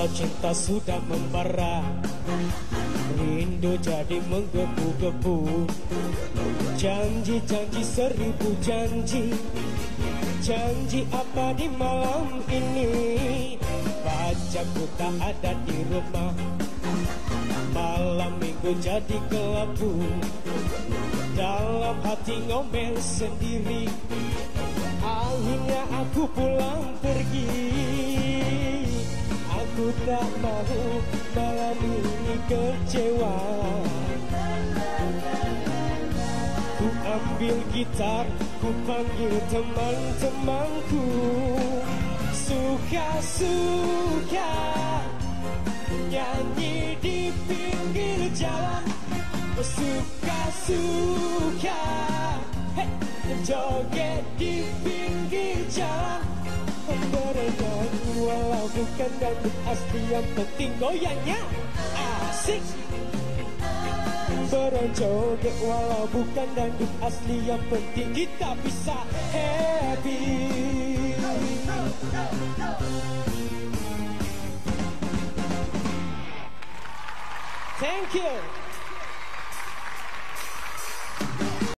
Walau cinta sudah membara. Rindu jadi menggebu-gebu. Janji-janji seribu janji. Janji apa di malam ini? Pacarku tak ada di rumah. Malam minggu jadi kelabu. Dalam hati ngomel sendiri. Akhirnya aku pulang pergi Aku tak mau malam ini kecewa Ku ambil gitar, ku panggil teman-temanku Suka-suka Nyanyi di pinggir jalan Suka-suka hey, Joget di pinggir jalan Bernyanyi walau bukan dangdut asli Yang penting goyangnya. Asik. Berjoget walau bukan dangdut asli Yang penting kita bisa happy. Thank you